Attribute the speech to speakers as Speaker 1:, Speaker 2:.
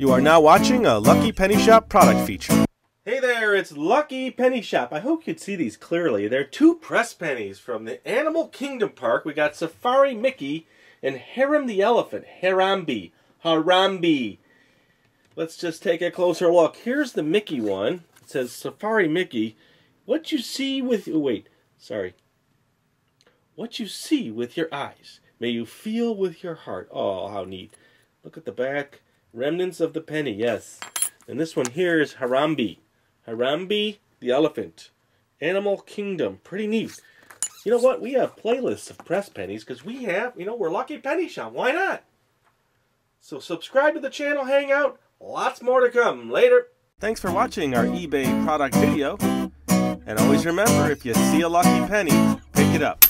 Speaker 1: You are now watching a Lucky Penny Shop product feature. Hey there, it's Lucky Penny Shop. I hope you'd see these clearly. They're two press pennies from the Animal Kingdom Park. We got Safari Mickey and Haram the Elephant. Harambe. Harambe. Let's just take a closer look. Here's the Mickey one. It says Safari Mickey. What you see with... Oh, wait, sorry. What you see with your eyes, may you feel with your heart. Oh, how neat. Look at the back. Remnants of the penny, yes. And this one here is Harambe. Harambe the elephant. Animal Kingdom. Pretty neat. You know what? We have playlists of press pennies because we have, you know, we're Lucky Penny Shop. Why not? So subscribe to the channel, hang out. Lots more to come. Later. Thanks for watching our eBay product video. And always remember, if you see a lucky penny, pick it up.